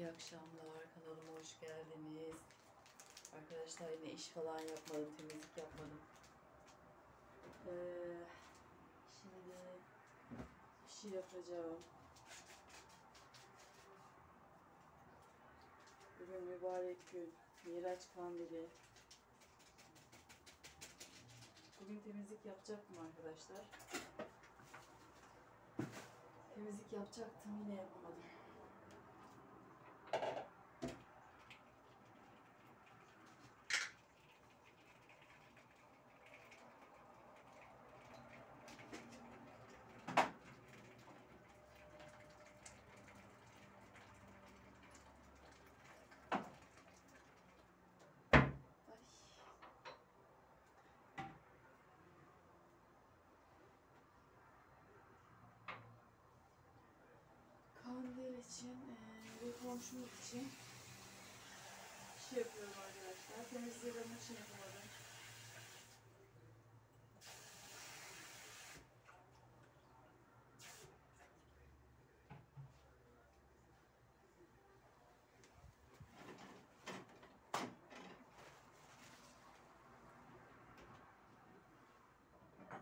İyi akşamlar. Kanalıma hoş geldiniz. Arkadaşlar yine iş falan yapmadım. Temizlik yapmadım. Ee, şimdi bir şey yapacağım. Bugün mübarek gün. Miraç kandili. Bugün temizlik yapacak mı arkadaşlar? Temizlik yapacaktım yine yapamadım. Ay. Kandil için, komşumuz için şey yapıyorum arkadaşlar. Temizliği ben için yapamadım.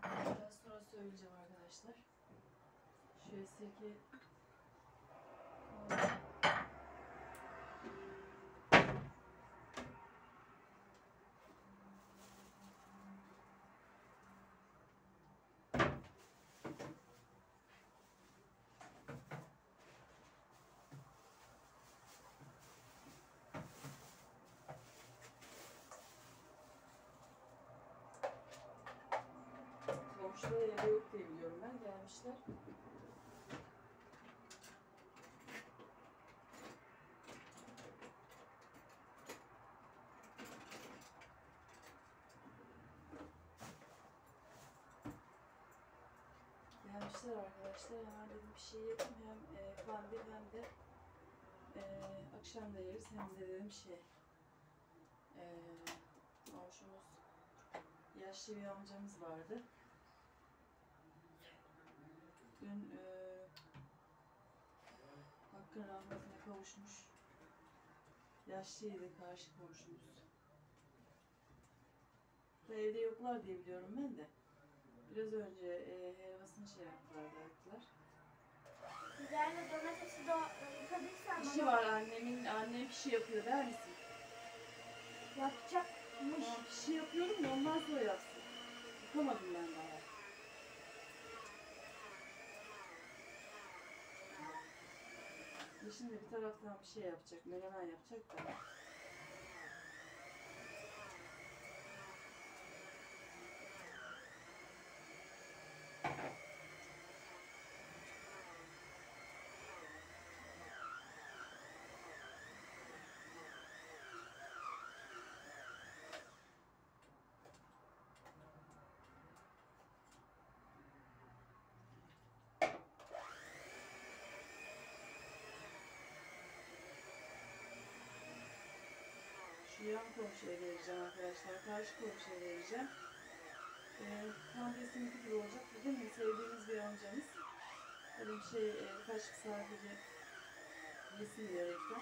Biraz sonra söyleyeceğim arkadaşlar. Şöyle sirke Komşular evde yok diye biliyorum ben. Gelmişler. Gelmişler arkadaşlar. Hemen dedim bir şey yapayım. Hem e, kandil hem de e, akşam da yeriz. Hem de dedim şey e, yaşlı bir amcamız vardı. Dün e, Hakkın rahmetine kavuşmuş. Yaşlıydı karşı komşumuz. Da evde yoklar diye biliyorum ben de. Biraz önce e, helvasını şey yaptılar, dağıttılar. Üzerine domatesi de yıkadıysan İşi var annemin, annem pişi yapıyor der misin? yapacakmış. Tamam, pişi yapıyorum da ondan sonra yapsın. Yıkamadım ben daha. Şimdi bir taraftan bir şey yapacak, menemen yapacak da. Yan komşuya vereceğim arkadaşlar. Karşı komşuya vereceğim. Ee, tam kesinlikle gibi olacak. Dedim mi sevdiğimiz bir amcamız. Dedim şey e, kaç sadece yesin diyerekten.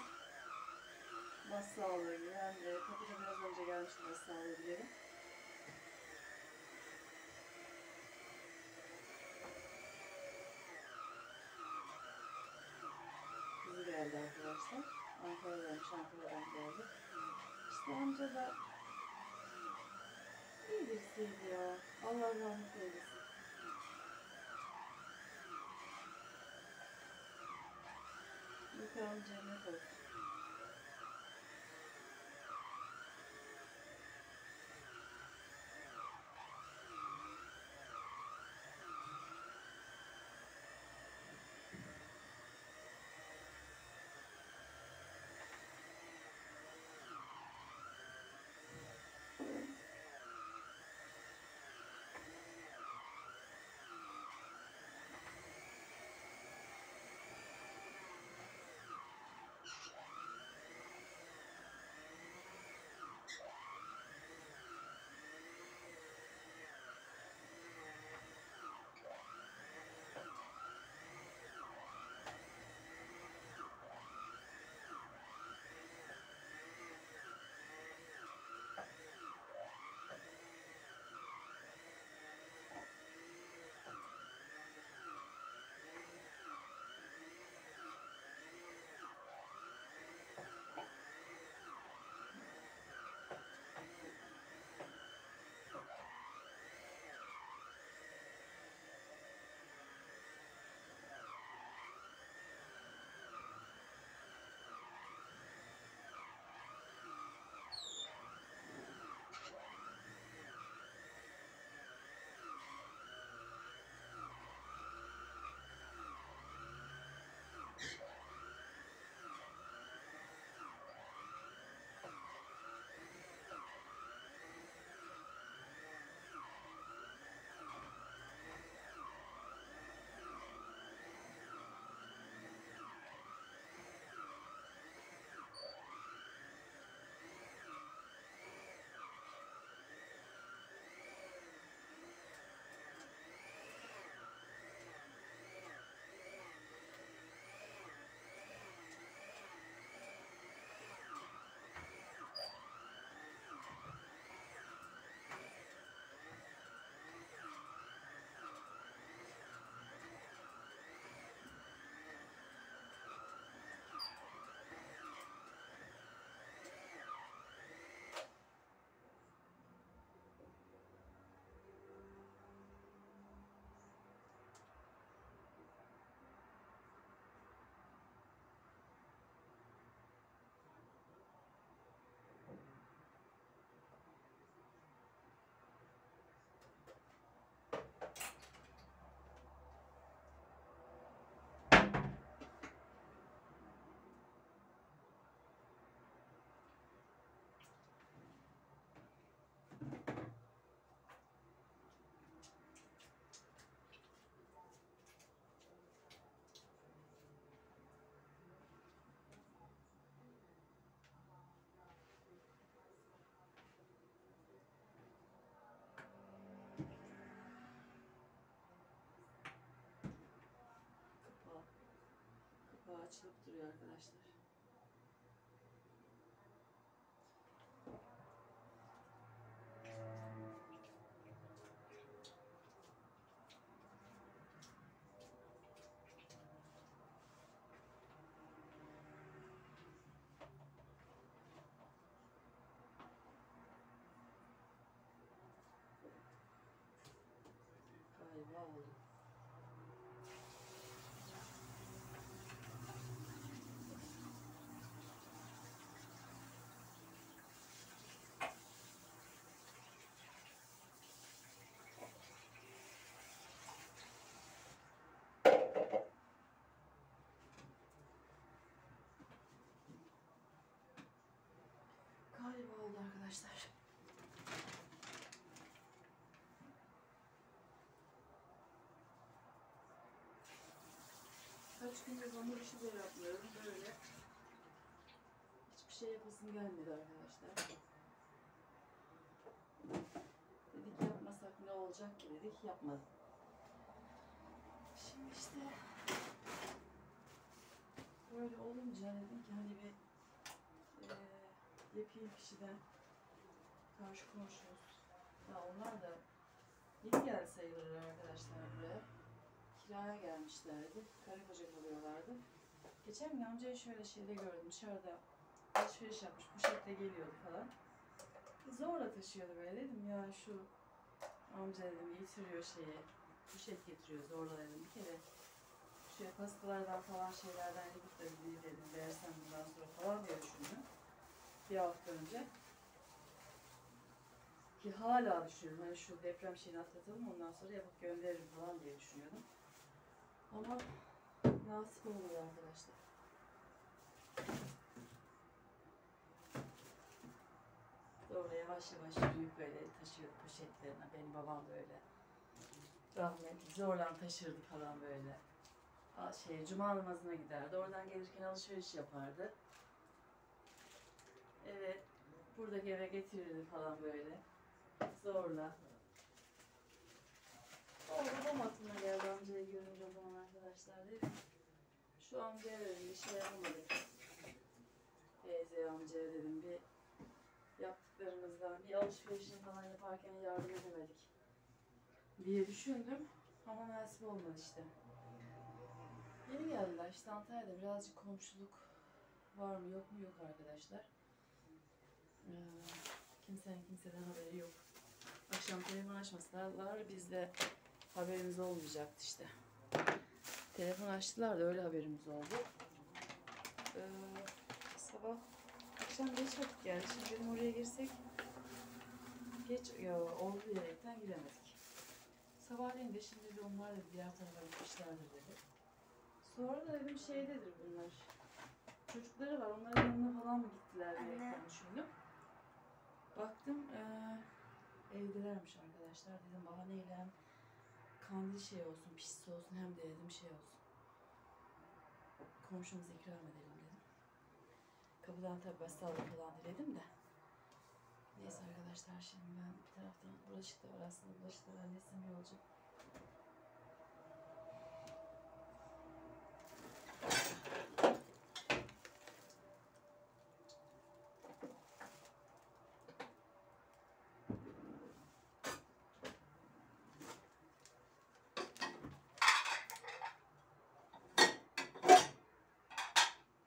Bas sağlığı gibi. Hem de kapıda biraz önce gelmiş bas sağlığı diyelim. Geldi arkadaşlar. Ankara'dan geldi. Amca da iyi birisiydi ya. Allah rahmet eylesin. Mekanı cennet olsun. Açılıp duruyor arkadaşlar. Galiba oldu. Galiba oldu arkadaşlar. Kaç gündür hamur işi de yapmıyorum böyle. Hiçbir şey yapasım gelmedi arkadaşlar. Dedik yapmasak ne olacak ki dedik yapmadım. Şimdi işte böyle olunca dedim ki hani bir eee yapayım kişiden karşı komşumuz. Ya onlar da yeni geldi sayılır arkadaşlar buraya kiraya gelmişlerdi. Karı koca kalıyorlardı. Geçen gün amcayı şöyle şeyde gördüm. Dışarıda alışveriş yapmış. Şekilde geliyordu falan. Zorla taşıyordu böyle dedim ya şu amca dedim getiriyor şeyi. Şey getiriyor zorla dedim bir kere. Şöyle pastalardan falan şeylerden yapıp da bir dedim versem bundan sonra falan diye düşündüm. Bir hafta önce. Ki hala düşünüyorum. Hani şu deprem şeyini atlatalım ondan sonra yapıp gönderirim falan diye düşünüyordum. Ama nasip olmuyor arkadaşlar. Sonra yavaş yavaş yürüyüp böyle taşıyordu poşetlerine. Benim babam da öyle. Rahmetli zorla taşırdı falan böyle. Şey, cuma namazına giderdi. Oradan gelirken alışveriş yapardı. Evet. Buradaki eve getirirdi falan böyle. Zorla. O babam aklıma geldi amcayı görünce o zaman arkadaşlar dedim. Şu amcaya dedim bir şey yapamadık. Teyze amcaya dedim bir yaptıklarımızdan bir alışverişini falan yaparken yardım edemedik diye düşündüm. Ama nasip olmadı işte. Yeni geldiler işte Antalya'da birazcık komşuluk var mı yok mu yok arkadaşlar. Ee, kimsenin kimseden haberi yok. Akşam telefon açmasalar biz de haberimiz olmayacaktı işte. Telefon açtılar da öyle haberimiz oldu. Ee, sabah akşam geç vakit geldi. Şimdi dedim oraya girsek geç ya oldu diyerekten giremedik. Sabahleyin de şimdi de onlar da diğer tarafa gitmişlerdir dedi. Sonra da dedim şeydedir bunlar. Çocukları var onların yanına falan mı gittiler diye düşündüm. Baktım eee evdelermiş arkadaşlar. Dedim bahaneyle hem kandil şey olsun, pişsi olsun hem de dedim şey olsun. Komşumuza ikram edelim dedim. Kapıdan tabii başsağlığı falan diledim de. Neyse arkadaşlar şimdi ben bir taraftan bulaşık da var aslında bulaşıkları halletsem iyi olacak.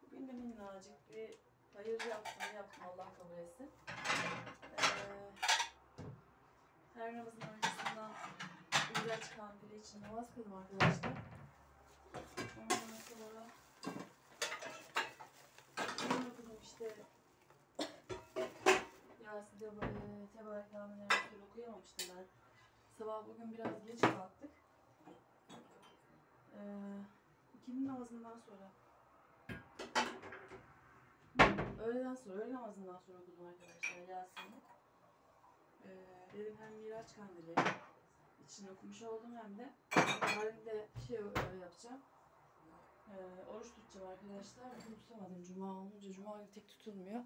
Bugün de minnacık bir hayır yaptım, yaptım Allah kabul etsin. Ee, her namazın öncesinden ilaç kandili için namaz kıldım arkadaşlar. Ondan sonra okudum işte Yasin Tebarek Namener'i okuyamamıştım ben. Sabah bugün biraz geç kalktık. Ee, ikindi namazından sonra Öğleden sonra, öğle namazından sonra okudum arkadaşlar Yasin'i. Ee, dedim hem Miraç Kandili için okumuş oldum hem de halinde şey yapacağım. Ee, oruç tutacağım arkadaşlar. Tutamadım. Cuma olunca Cuma günü tek tutulmuyor.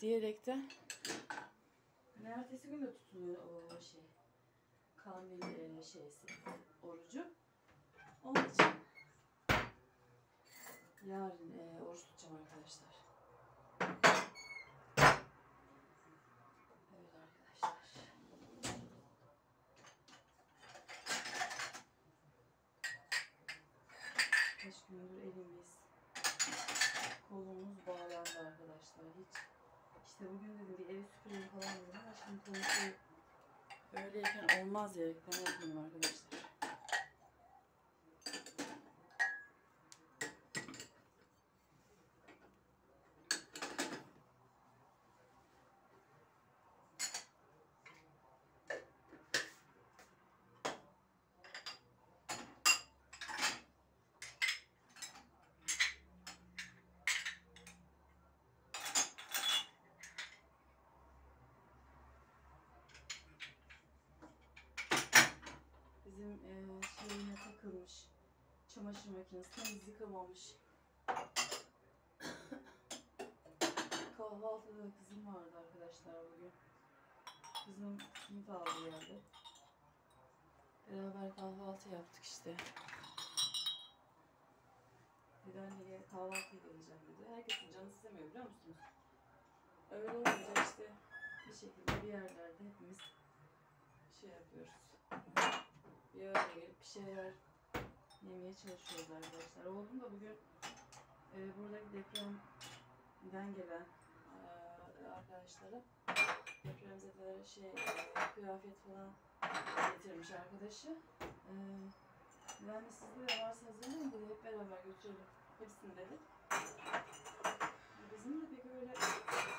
Diyerekten hani ertesi gün de tutuluyor o şey. Kandil e, şeysi, orucu. Onun için Yarın e, oruç tutacağım arkadaşlar. Kaç gündür elimiz, kolumuz bağlandı arkadaşlar. Hiç işte bugün dedim bir evi süpüreyim falan dedim ama şimdi konusu öyleyken olmaz ya. Ben yapmayayım arkadaşlar. Bizim e, şeyine takılmış. Çamaşır makinesi temiz yıkamamış. Kahvaltıda da kızım vardı arkadaşlar bugün. Kızım simit aldı geldi. Beraber kahvaltı yaptık işte. Dedi anne kahvaltıya geleceğim dedi. Herkesin canı istemiyor biliyor musunuz? Öyle olunca işte bir şekilde bir yerlerde hepimiz şey yapıyoruz. Bir araya gelip bir şeyler yemeye çalışıyoruz arkadaşlar. Oğlum da bugün e, buradaki depremden gelen e, arkadaşlara depremzedelere şey kıyafet falan getirmiş arkadaşı. E, ben de sizde de varsa hazırlayın dedi hep beraber götürelim. Hepsini dedi. Bizim de pek öyle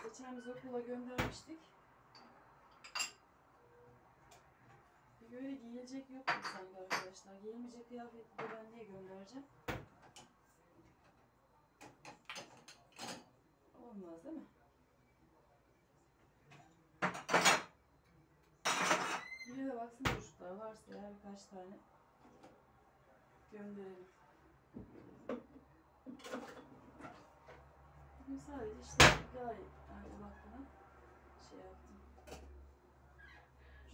geçen biz okula göndermiştik. Pek öyle giyilecek yoktu sanki arkadaşlar. Giyilmeyecek kıyafeti de ben niye göndereceğim? Olmaz değil mi? Yine de baksın çocuklar varsa eğer birkaç tane gönderelim. Bugün sadece işte gayet yani baktığına şey yaptım.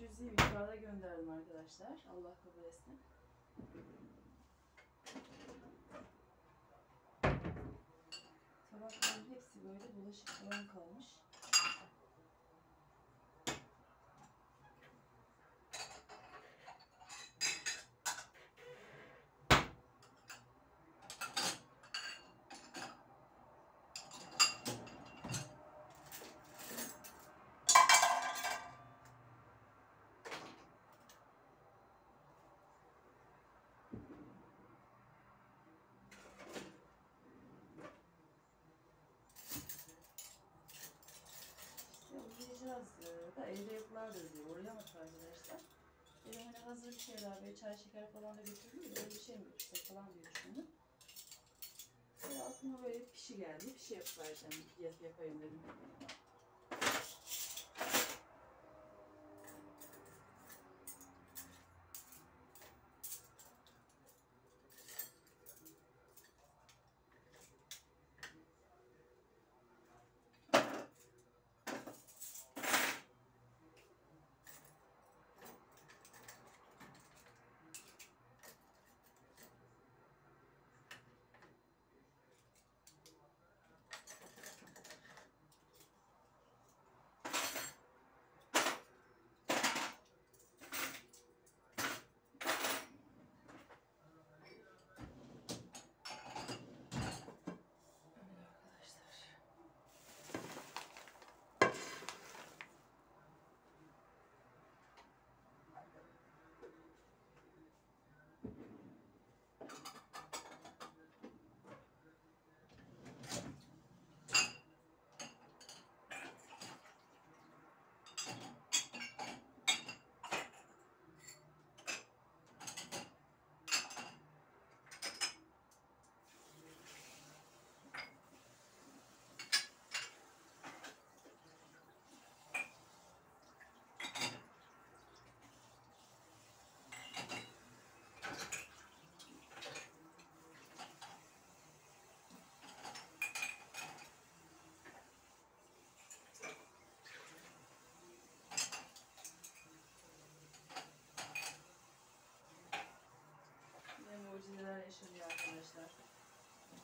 Cüzi miktarda gönderdim arkadaşlar. Allah kabul etsin. Tabakların hepsi böyle bulaşık falan kalmış. İşte uzayacağız e, da evde yoklardır diye uğrayamadık arkadaşlar. Dedim hani hazır bir şeyler böyle çay şeker falan da götürdüm de öyle bir şey mi götürsek falan diye düşündüm. Sonra aklıma böyle pişi geldi. Bir şey yapıvereceğim, yap, yapayım dedim.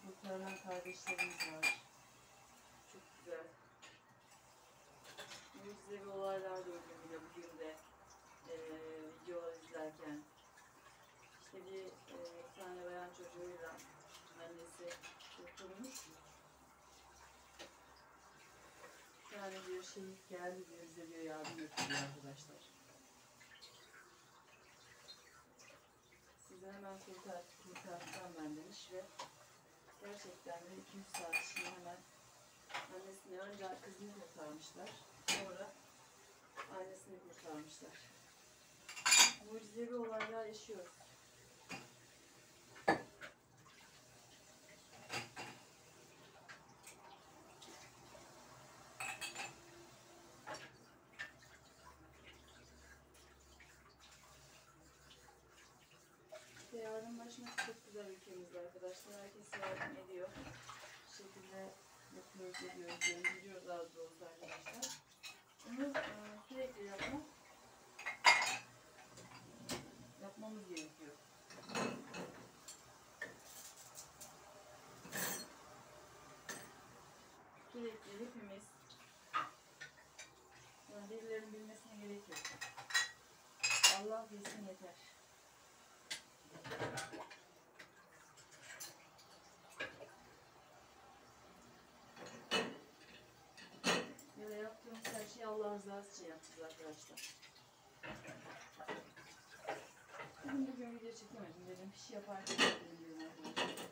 Kurtaran kardeşlerimiz var. Çok güzel. Mucizevi olaylar gördüm bile bugün de eee videolar izlerken. İşte bir bir tane bayan çocuğuyla annesi. Bir tane diyor şehit geldi diyor bize diyor yardım etti diyor arkadaşlar. Sizi hemen kurtar, kurtarsam ben demiş ve gerçekten de 200 saat içinde hemen annesini önce kızını kurtarmışlar. Sonra annesini kurtarmışlar. Mucizevi olaylar yaşıyoruz. İşte yardımlaşmak çok güzel ülkemizde arkadaşlar. Herkes yardım ediyor. Bu şekilde yapıyoruz, ediyoruz, gönderiyoruz az da olsa arkadaşlar. Bunu e, sürekli yapmak yapmamız gerekiyor. Sürekli hepimiz yani birilerinin bilmesine gerek yok. Allah bilsin yeter. Ya da yaptığımız her Allah rızası için yapacağız arkadaşlar. Bugün bugün video çekemedim dedim. Bir şey yaparken çekelim dedim arkadaşlar.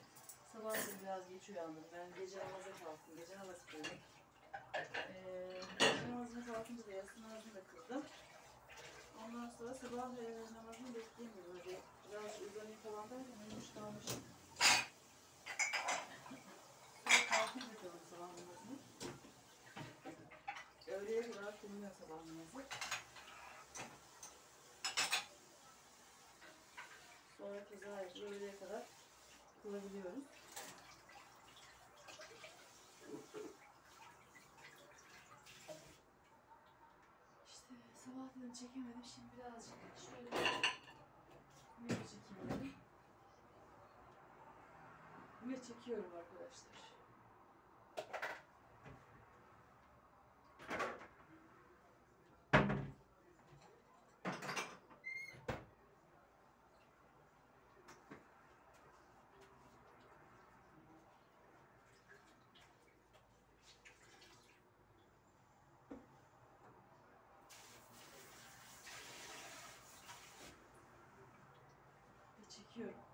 Sabah biraz geç uyandım. Ben gece namaza kalktım. Gece namazı kıldım. Ee, gece namazına kalkınca da yatsı namazını da kıldım. Ondan sonra sabah e, namazını bekleyemiyorum. Hadi biraz uzanayım falan derken uyumuş kalmışım. Sonra kalkınca kıldım sabah namazını. Sabah namazı. Sonra yapıyor. Öğleye kadar kılabiliyoruz. İşte sabahleyin çekemedim. Şimdi birazcık şöyle video çekeyim dedim. Ve çekiyorum arkadaşlar. Ve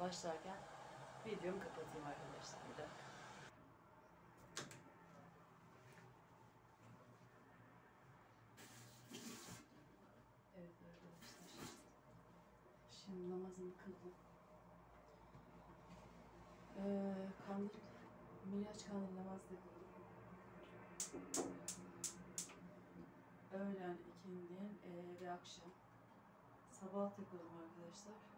başlarken videomu kapatayım arkadaşlar. Bir dakika. Evet arkadaşlar. Şimdi namazımı kıldım. Ee, kandil, Miraç kandil namazı da kıldım. Öğlen, ikindin ee, ve akşam. Sabah takıldım arkadaşlar.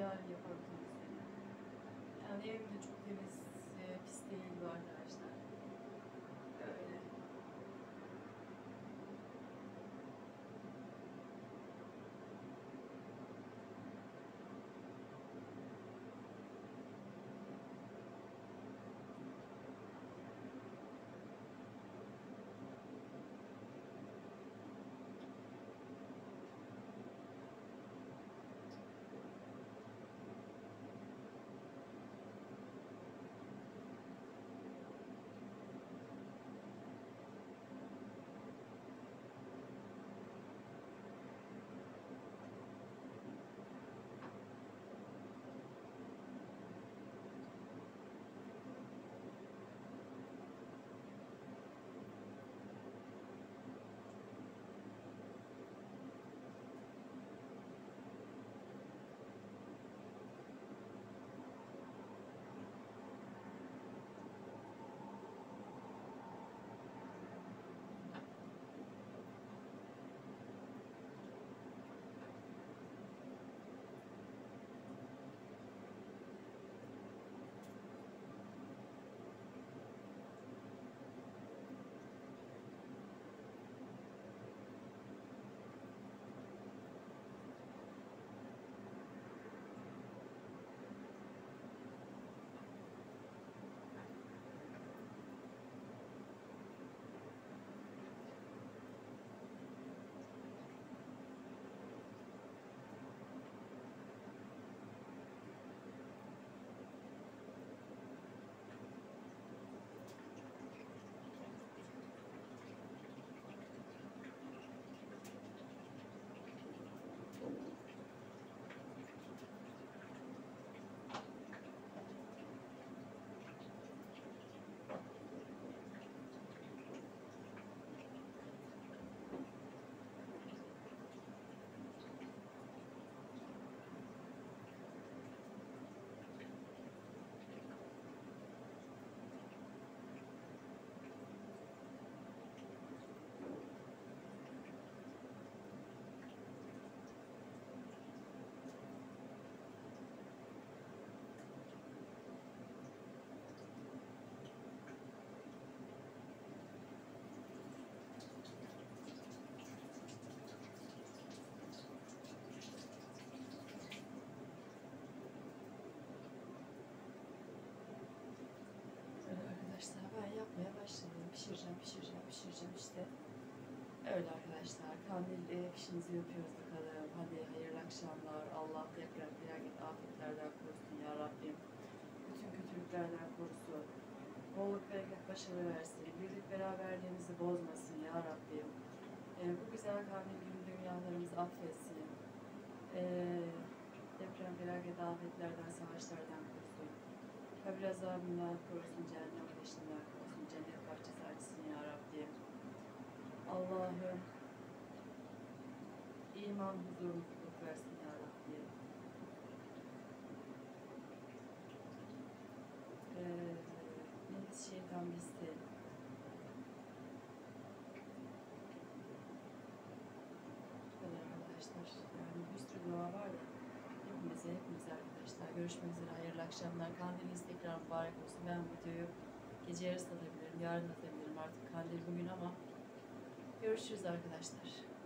Yaparım temizliğini. Yani evim de çok temiz, e, pis değil bu işte. Öyle arkadaşlar. Kandil e, pişimizi yapıyoruz bakalım. Hadi hayırlı akşamlar. Allah deprem, felaket, afetlerden korusun ya Rabbim. kötülüklerden korusun. Bolluk bereket başarı versin. Birlik beraberliğimizi bozmasın ya Rabbim. Ee, bu güzel kandil günü dünyalarımızı affetsin. Ee, deprem, felaket, afetlerden, savaşlardan korusun. Kabir azabından korusun, cehennem ateşinden korusun, cennet bahçesi açsın ya Rabbim. Allah'ım iman, huzur, mutluluk versin ya Rabbim. Ee, nefis şeytan kadar arkadaşlar. Yani bir sürü dua var da hepimize, hepimize arkadaşlar. Görüşmek üzere. Hayırlı akşamlar. Kandiliniz tekrar mübarek olsun. Ben videoyu gece yarısı atabilirim, yarın atabilirim artık kandil bugün ama görüşürüz arkadaşlar.